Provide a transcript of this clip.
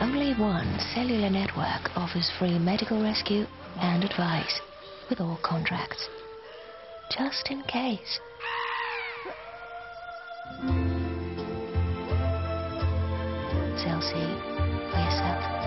Only one cellular network offers free medical rescue and advice with all contracts. Just in case. Chelsea, for yourself.